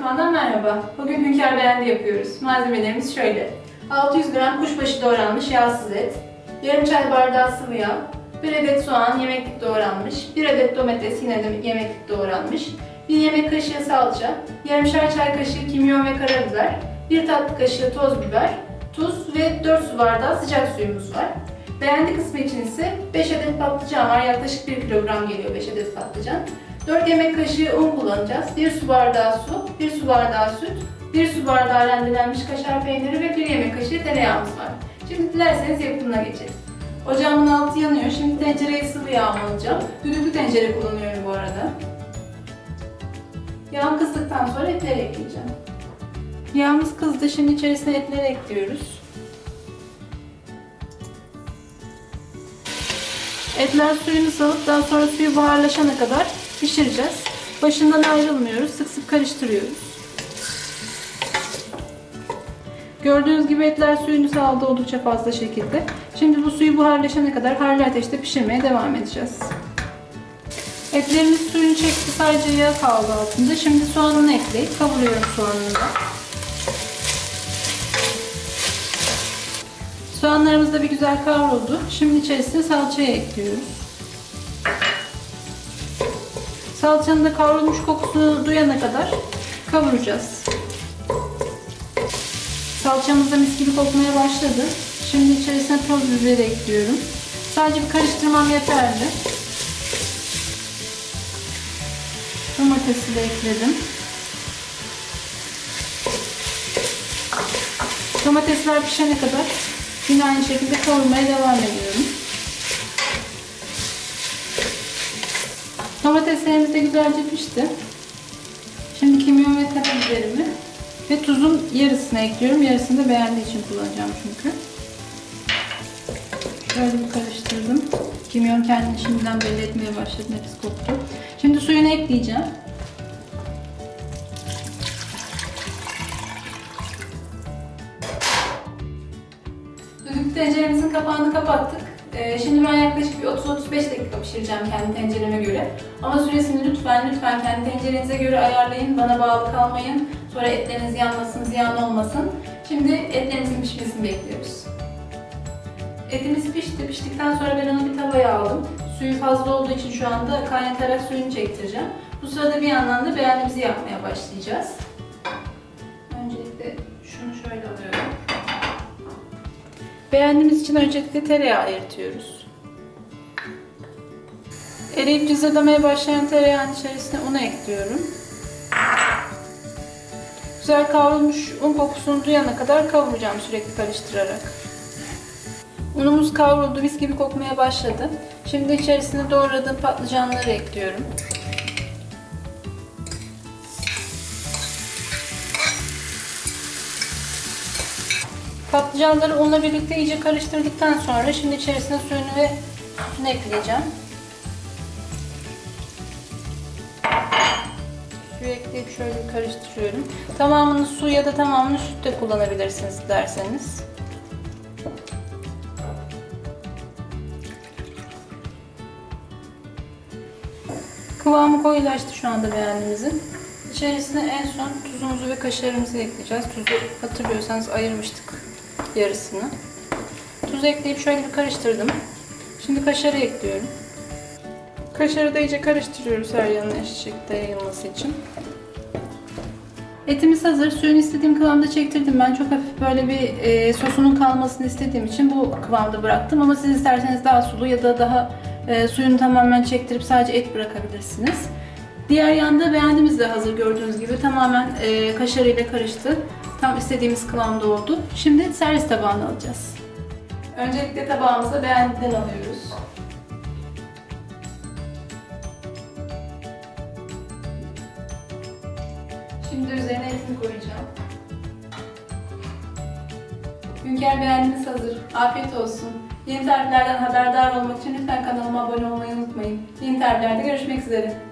Mutfağı'ndan merhaba. Bugün hünkâr beğendi yapıyoruz. Malzemelerimiz şöyle. 600 gram kuşbaşı doğranmış yağsız et, yarım çay bardağı sıvı yağ, 1 adet soğan yemeklik doğranmış, 1 adet domates yine de yemeklik doğranmış, 1 yemek kaşığı salça, yarımşar çay kaşığı kimyon ve karabiber, 1 tatlı kaşığı toz biber, tuz ve 4 su bardağı sıcak suyumuz var. Beğendi kısmı için ise 5 adet patlıcan var. Yaklaşık 1 kilogram geliyor 5 adet patlıcan. 4 yemek kaşığı un kullanacağız. 1 su bardağı su, 1 su bardağı süt, 1 su bardağı rendelenmiş kaşar peyniri ve 1 yemek kaşığı tereyağımız var. Şimdi dilerseniz yapımına geçelim. Ocağımın altı yanıyor. Şimdi tencereye sıvı yağ alacağım. Düdüklü tencere kullanıyorum bu arada. Yağım kızdıktan sonra etleri ekleyeceğim. Yağımız kızdı. Şimdi içerisine etleri ekliyoruz. Etler suyunu salıp daha sonra suyu buharlaşana kadar pişireceğiz. Başından ayrılmıyoruz. Sık sık karıştırıyoruz. Gördüğünüz gibi etler suyunu saldı oldukça fazla şekilde. Şimdi bu suyu buharlaşana kadar harlı ateşte pişirmeye devam edeceğiz. Etlerimiz suyunu çekti. Sadece yağ kaldı altında. Şimdi soğanını ekleyip kavuruyorum soğanını da. Soğanlarımız da bir güzel kavruldu. Şimdi içerisine salçayı ekliyoruz. Salçanın da kavrulmuş kokusunu duyana kadar kavuracağız. Salçamız da mis gibi kokmaya başladı. Şimdi içerisine toz biberi ekliyorum. Sadece bir karıştırmam yeterli. Domatesi de ekledim. Domatesler pişene kadar yine aynı şekilde kavurmaya devam ediyorum. Domateslerimiz de güzelce pişti. Şimdi kimyon ve karabiberimi ve tuzun yarısını ekliyorum. Yarısını da beğendiği için kullanacağım çünkü. Şöyle bir karıştırdım. Kimyon kendini şimdiden belli etmeye başladı. Nefis koktu. Şimdi suyunu ekleyeceğim. Düdüklü tenceremizin kapağını kapattık. Ee, şimdi ben yaklaşık bir 30-35 dakika pişireceğim kendi tencereme göre. Ama süresini lütfen lütfen kendi tencerenize göre ayarlayın. Bana bağlı kalmayın. Sonra etleriniz yanmasın, ziyan olmasın. Şimdi etlerimizin pişmesini bekliyoruz. Etimiz pişti. Piştikten sonra ben onu bir tavaya aldım. Suyu fazla olduğu için şu anda kaynatarak suyunu çektireceğim. Bu sırada bir yandan da beğenimizi yapmaya başlayacağız. Öncelikle şunu şöyle alıyorum. Beğendiğimiz için öncelikle tereyağı eritiyoruz. Eriyip cızırdamaya başlayan tereyağın içerisine unu ekliyorum. Güzel kavrulmuş un kokusunu duyana kadar kavuracağım sürekli karıştırarak. Unumuz kavruldu, mis gibi kokmaya başladı. Şimdi içerisine doğradığım patlıcanları ekliyorum. Patlıcanları unla birlikte iyice karıştırdıktan sonra şimdi içerisine suyunu ve sütünü ekleyeceğim. Suyu ekleyip şöyle karıştırıyorum. Tamamını su ya da tamamını süt de kullanabilirsiniz derseniz. Kıvamı koyulaştı şu anda beğendiğimizin. İçerisine en son tuzumuzu ve kaşarımızı ekleyeceğiz. Tuzu hatırlıyorsanız ayırmıştık yarısını. Tuz ekleyip şöyle bir karıştırdım. Şimdi kaşarı ekliyorum. Kaşarı da iyice karıştırıyoruz her yanına eşit şekilde yayılması için. Etimiz hazır. Suyunu istediğim kıvamda çektirdim. Ben çok hafif böyle bir e, sosunun kalmasını istediğim için bu kıvamda bıraktım. Ama siz isterseniz daha sulu ya da daha e, suyunu tamamen çektirip sadece et bırakabilirsiniz. Diğer yanda beğendiğimiz de hazır gördüğünüz gibi tamamen e, kaşarıyla karıştı. Tam istediğimiz kıvamda oldu. Şimdi servis tabağına alacağız. Öncelikle tabağımıza beğendiden alıyoruz. Şimdi üzerine etini koyacağım. Hünkar beğendiniz hazır. Afiyet olsun. Yeni tariflerden haberdar olmak için lütfen kanalıma abone olmayı unutmayın. Yeni tariflerde görüşmek üzere.